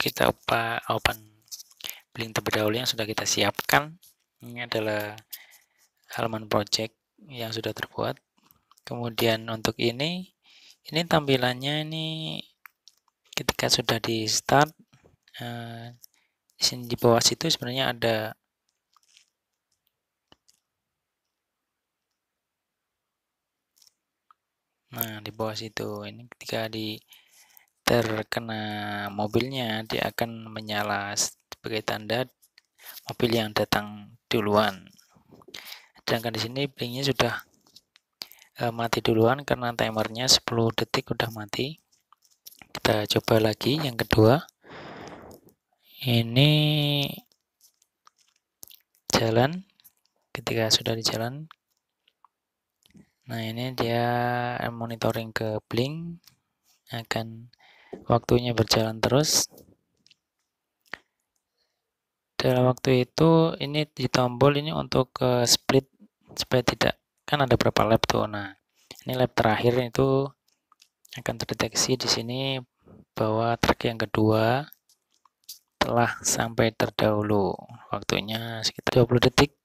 kita open, open link terlebih dahulu yang sudah kita siapkan. Ini adalah halaman project yang sudah terbuat. Kemudian untuk ini ini tampilannya ini ketika sudah di start eh, di sini di bawah situ sebenarnya ada Nah, di bawah situ. Ini ketika di terkena mobilnya dia akan menyala sebagai tanda mobil yang datang duluan. Sedangkan di sini blinknya sudah uh, mati duluan karena timernya 10 detik udah mati. Kita coba lagi yang kedua. Ini jalan ketika sudah di jalan Nah, ini dia monitoring ke blink akan waktunya berjalan terus. Dalam waktu itu ini di tombol ini untuk ke split supaya tidak kan ada berapa lap tuh. Nah, ini lap terakhir itu akan terdeteksi di sini bahwa truk yang kedua telah sampai terdahulu. Waktunya sekitar 20 detik.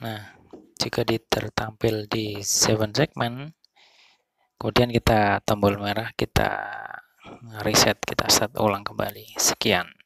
Nah, jika tertampil di seven segment, kemudian kita tombol merah, kita reset, kita start ulang kembali. Sekian.